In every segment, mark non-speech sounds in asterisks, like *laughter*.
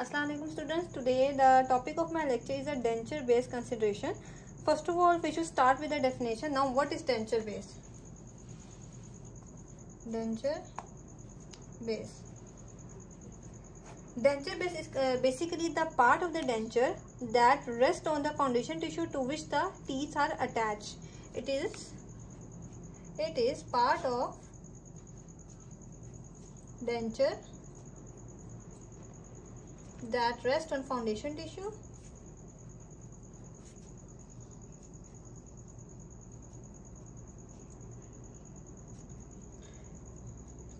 Assalamualaikum students. Today the topic of my lecture is a denture base consideration. First of all, we should start with the definition. Now, what is denture base? Denture base. Denture base is uh, basically the part of the denture that rests on the foundation tissue to which the teeth are attached. It is it is part of denture that rest on foundation tissue.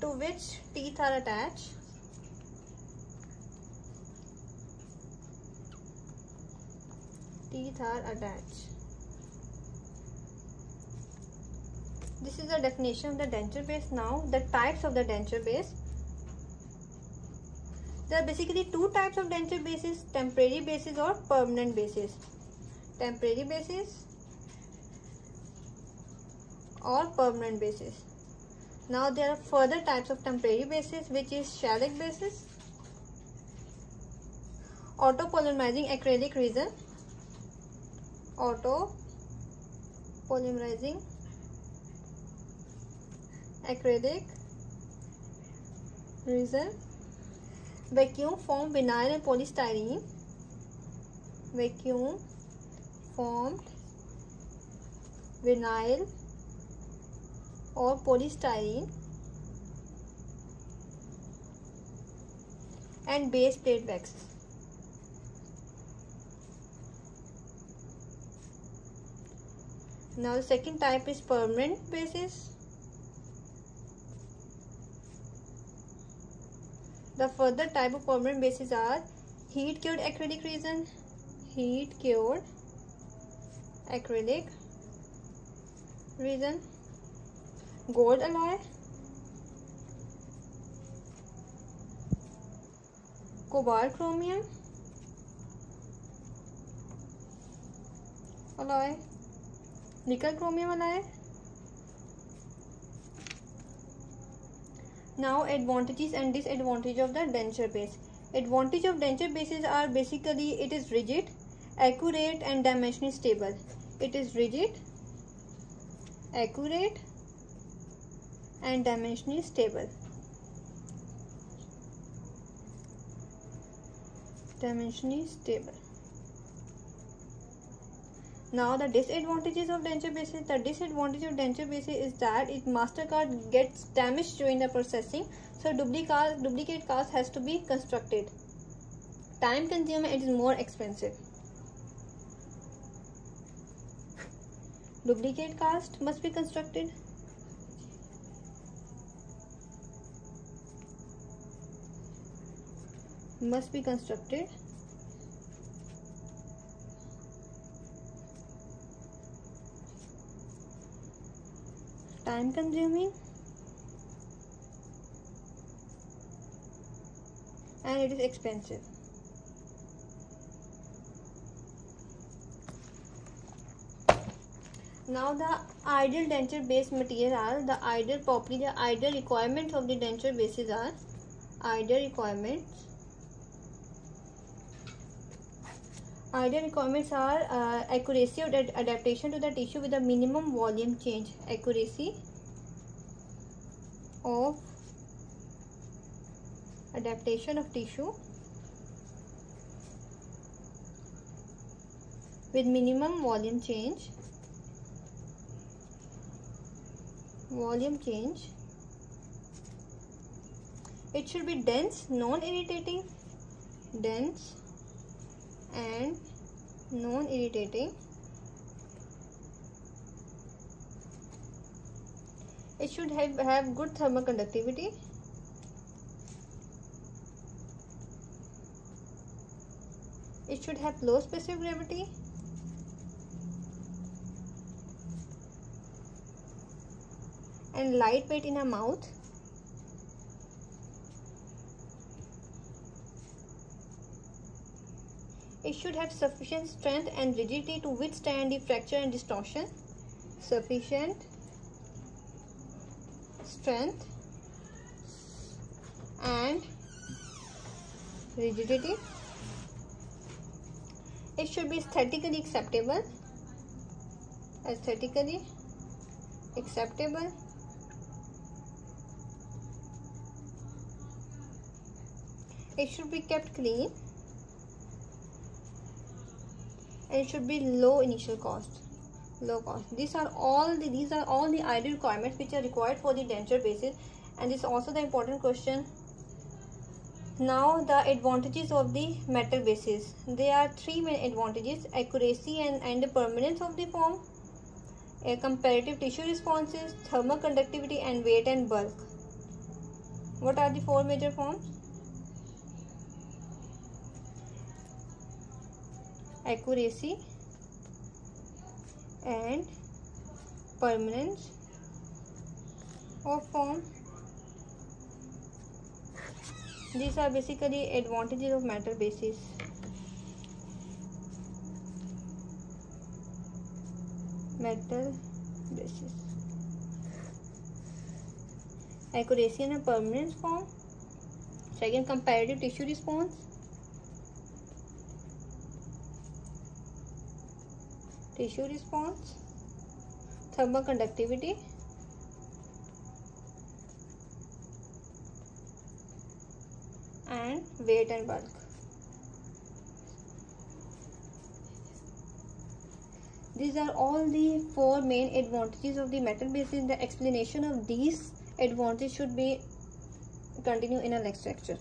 To which teeth are attached. Teeth are attached. This is the definition of the denture base. Now the types of the denture base there are basically two types of denture bases temporary bases or permanent bases. Temporary bases or permanent bases. Now there are further types of temporary bases which is shellac bases autopolymerizing acrylic resin auto polymerizing acrylic resin vacuum form vinyl and polystyrene vacuum form vinyl और polystyrene and base plate bags now second type is permanent basis The further type of permanent bases are heat cured acrylic resin, heat cured acrylic resin, gold alloy, cobalt chromium alloy, nickel chromium alloy. Now advantages and disadvantages of the denture base. Advantage of denture bases are basically it is rigid, accurate and dimensionally stable. It is rigid, accurate and dimensionally stable. Dimensionally stable. Now the disadvantages of denture bases. The disadvantage of denture bases is that its master cast gets damaged during the processing. So duplicate duplicate cast has to be constructed. Time consuming it is more expensive. *laughs* Duplicate cast must be constructed. Must be constructed. Time consuming and it is expensive. Now the ideal denture base material the ideal property the ideal requirements of the denture bases are ideal requirements Ideal requirements are uh, accuracy of adaptation to the tissue with a minimum volume change. Accuracy of adaptation of tissue with minimum volume change. Volume change. It should be dense, non-irritating, dense and non-irritating it should have, have good thermal conductivity. It should have low specific gravity. And lightweight in a mouth It should have sufficient strength and rigidity to withstand the fracture and distortion. Sufficient strength and rigidity. It should be aesthetically acceptable. Aesthetically acceptable. It should be kept clean and it should be low initial cost. Low cost. These are all the these are all the ideal requirements which are required for the denture basis. And this is also the important question. Now the advantages of the metal bases there are three main advantages accuracy and, and the permanence of the form a comparative tissue responses thermal conductivity and weight and bulk. What are the four major forms accuracy and permanence of form. These are basically advantages of metal bases metal bases accuracy and a permanence form. Second comparative tissue response tissue response thermal conductivity and weight and bulk. These are all the four main advantages of the metal bases. The explanation of these advantages should be continue in a next lecture.